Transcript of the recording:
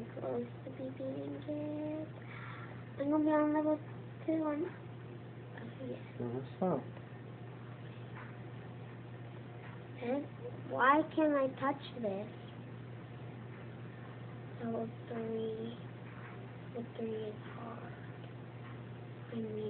we're close to be beating it. I'm gonna be on level two on. oh, yeah. No, stop. And why can't I touch this? Level three. Level three is hard. I mean